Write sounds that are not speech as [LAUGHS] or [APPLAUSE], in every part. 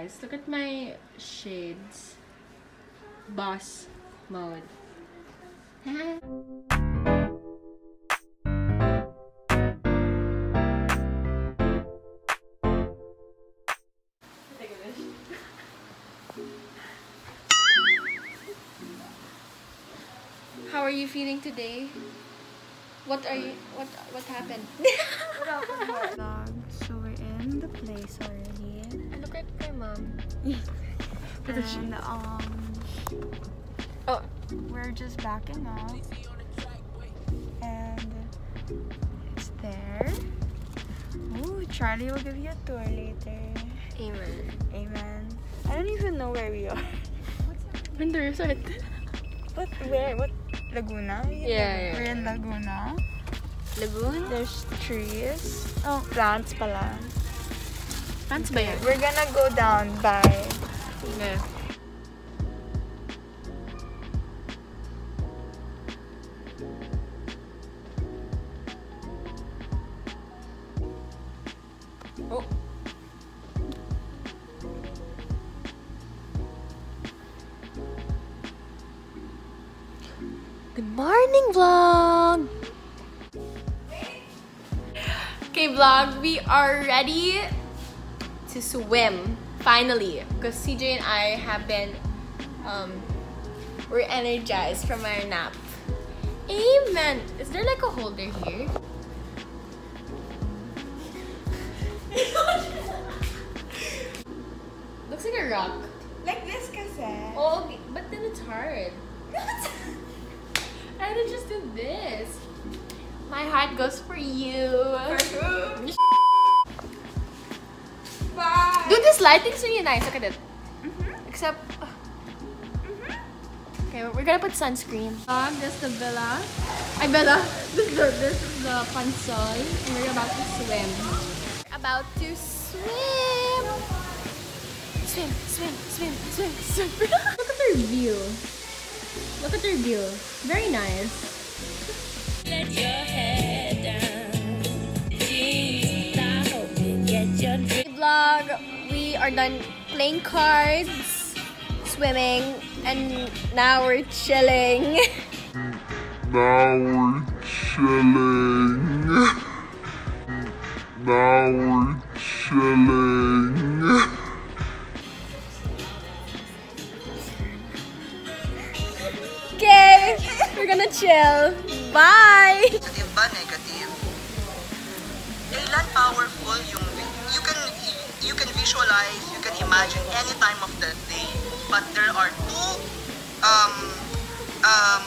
guys, look at my shades. Boss mode. How are you feeling today? What are you what what happened? [LAUGHS] So we're in the place already. Look at my mom. And um Oh, we're just backing up. And it's there. Ooh, Charlie will give you a tour later. amen. Amen. I don't even know where we are. In the resort. What where what Laguna? Yeah, yeah. We're in Laguna. Lagoon? There's trees. Oh, plants pala. Plants ba yan? We're gonna go down by Yeah. Oh. Good morning, vlog! Okay, vlog, we are ready to swim finally because CJ and I have been um we're energized from our nap. Amen. Is there like a holder here? Lighting's really nice. Look at it. Except. Okay, we're gonna put sunscreen. Um, this is the villa. Ay, Bella. [LAUGHS] This is the, this is the pansol. And we're about to swim. We're about to swim. Swim, swim, swim, swim, swim. [LAUGHS] Look at their view. Look at their view. Very nice. Are done playing cards, swimming, and now we're chilling. [LAUGHS] Now we're chilling. [LAUGHS] Now we're chilling. Okay, we're gonna chill. Bye! positive ba negative? Kailan powerful yung you can you can visualize, you can imagine any time of the day. But there are two um um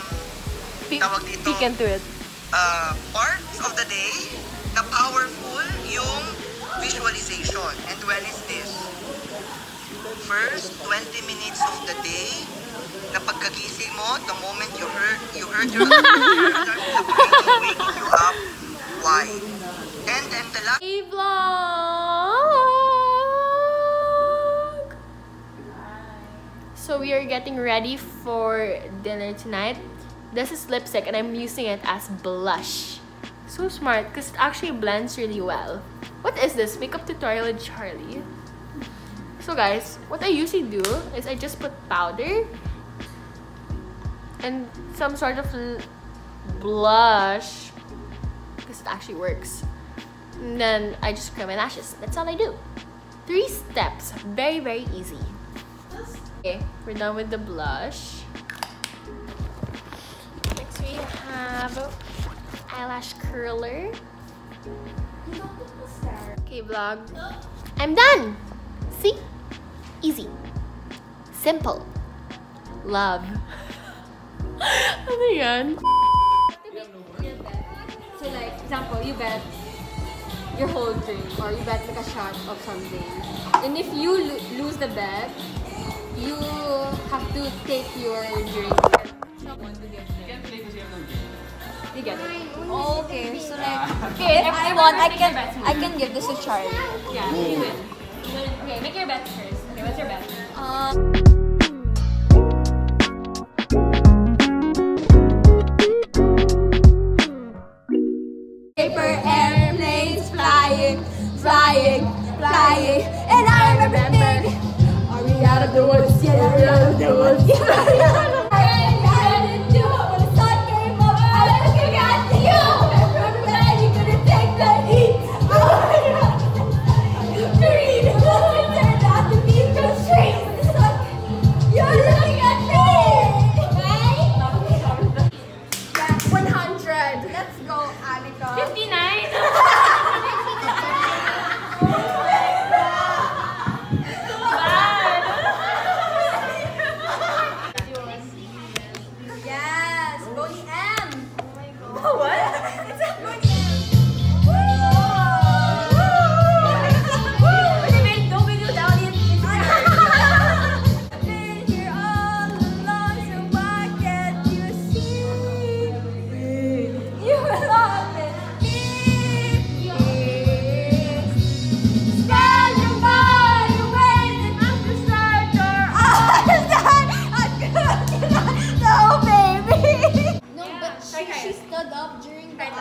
tawag dito Peek into it. uh, parts of the day na powerful yung visualization. And when is this? First 20 minutes of the day na pagkagising mo, the moment you heard you heard your [LAUGHS] alarm waking you up. Why? And then the last Hey vlog! So we are getting ready for dinner tonight. This is lipstick and I'm using it as blush. So smart because it actually blends really well. What is this? Makeup tutorial with Charlie. So guys, what I usually do is I just put powder and some sort of blush because it actually works. And then I just curl my lashes. That's all I do. Three steps. Very, very easy. Okay, we're done with the blush. Next we have eyelash curler. Okay, vlog. I'm done! See? Easy. Simple. Love. [LAUGHS] ano yan? So like, example, you bet your whole drink or you bet like a shot of something. And if you lo- lose the bet, you have to take your drink. You get it? Okay, so like Okay, if I want, I can I can give this a try. Yeah, you win. Okay, make your bet first. Okay, what's your bet? Um, paper airplanes flying, flying, flying, and I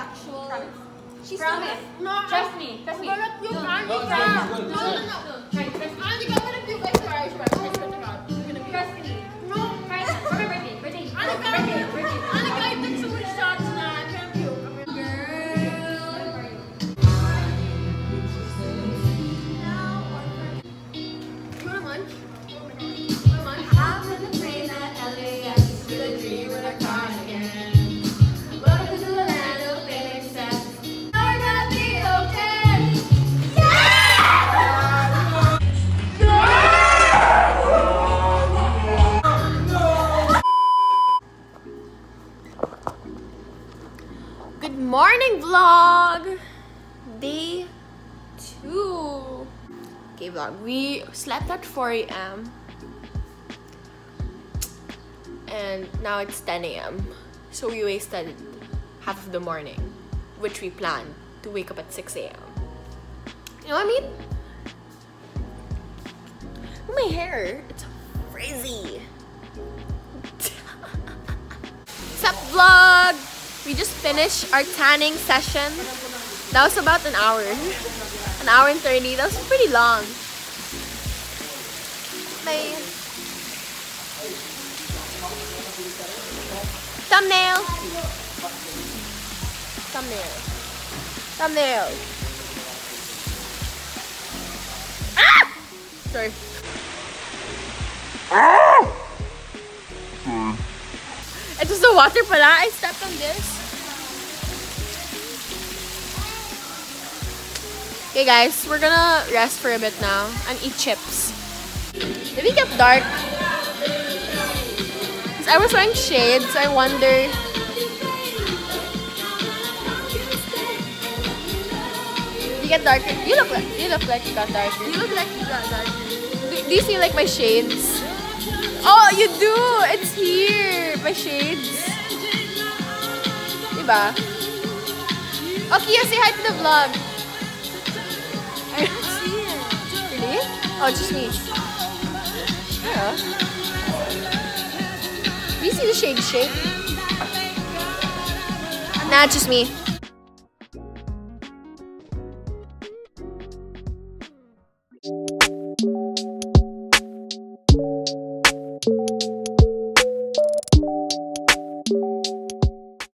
actual. She stood up. No, trust me. Trust me. But you can't No, no, no, No, no, trust me. Anika, I'm gonna do my story. You're gonna be proud. You're gonna be Trust me. No. For my birthday. Birthday. Vlog. Day two. Okay, vlog. We slept at 4 a.m. And now it's 10 a.m. So we wasted half of the morning, which we planned to wake up at 6 a.m. You know what I mean? My hair, it's crazy. [LAUGHS] Sup vlog! We just finished our tanning session. That was about an hour. An hour and 30. That was pretty long. My thumbnail. Thumbnail. Thumbnail. Ah! Sorry. It was the water pala. I stepped on this. Okay guys, we're gonna rest for a bit now and eat chips. Did it get dark? I was wearing shades, I wonder. You get darker. You look like you look like you got darker. You look like you got darker. Do, do you see like my shades? Oh, you do! It's here! My shades. Diba? Okay, say hi to the vlog. Oh, just me. Yeah. You see the shade shape? Nah, just me.